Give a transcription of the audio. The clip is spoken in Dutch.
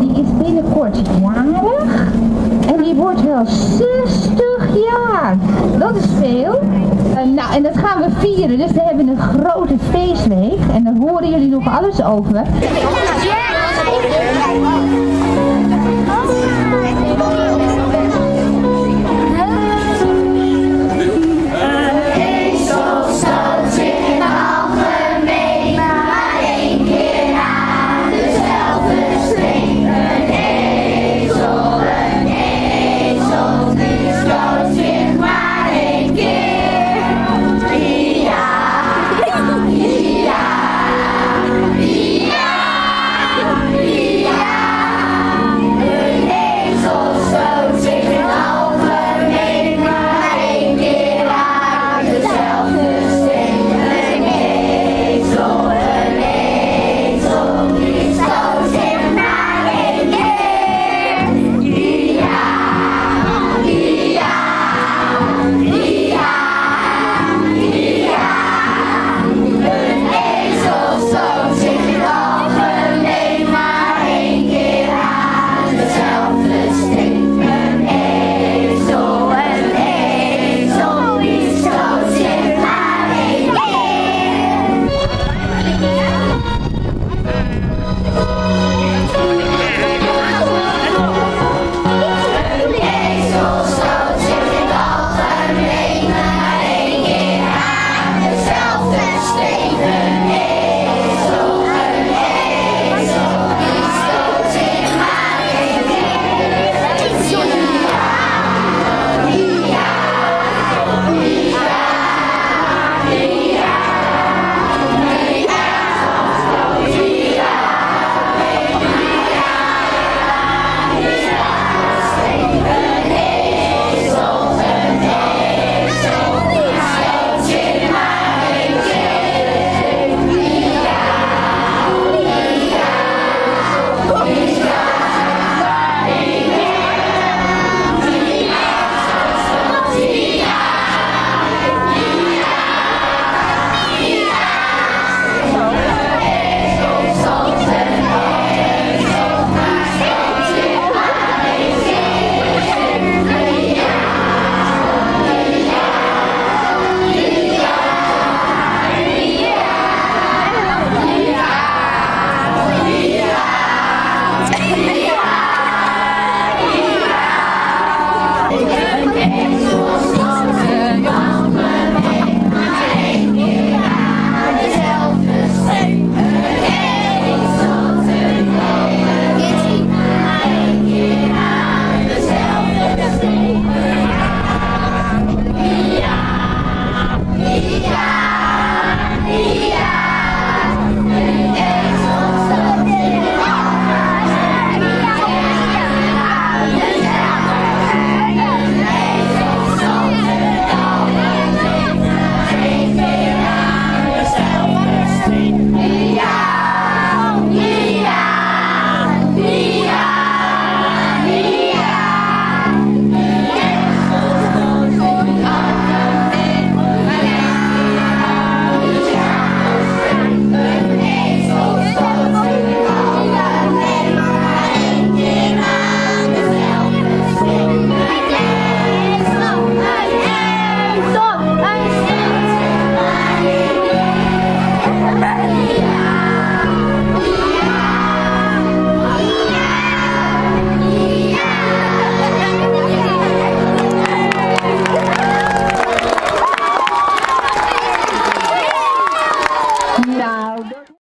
die is binnenkort jarig. En die wordt wel 60 jaar. Dat is veel. Eh, nou, en dat gaan we vieren. Dus we hebben een grote feestweek. En daar horen jullie nog alles over. Yeah.